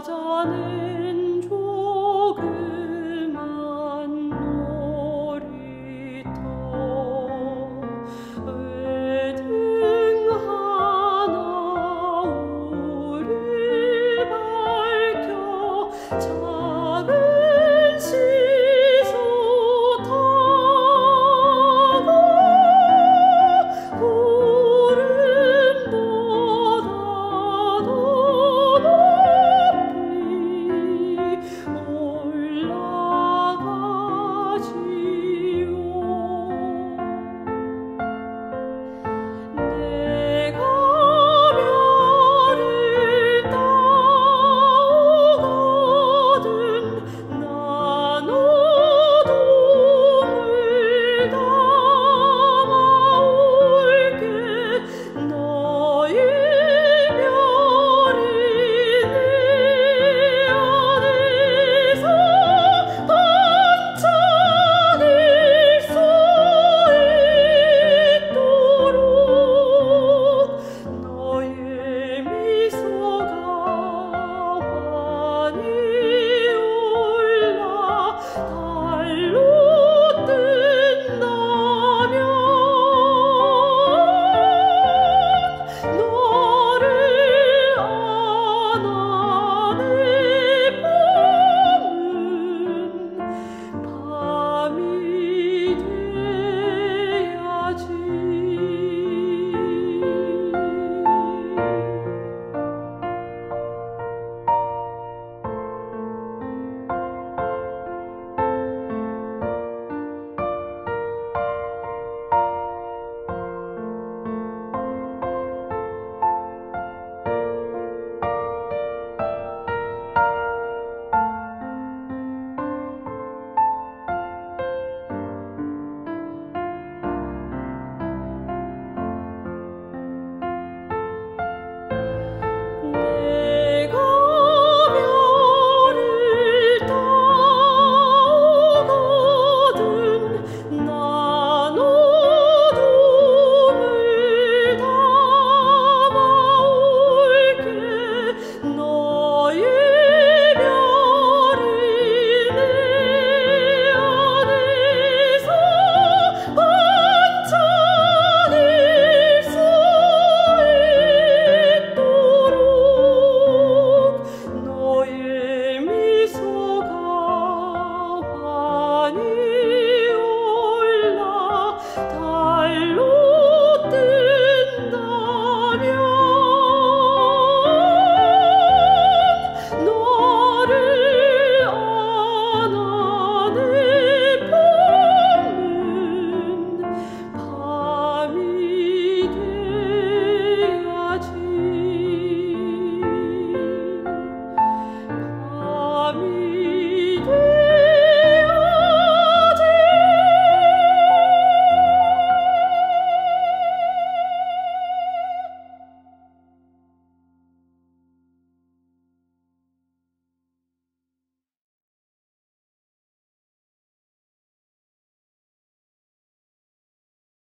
찾아내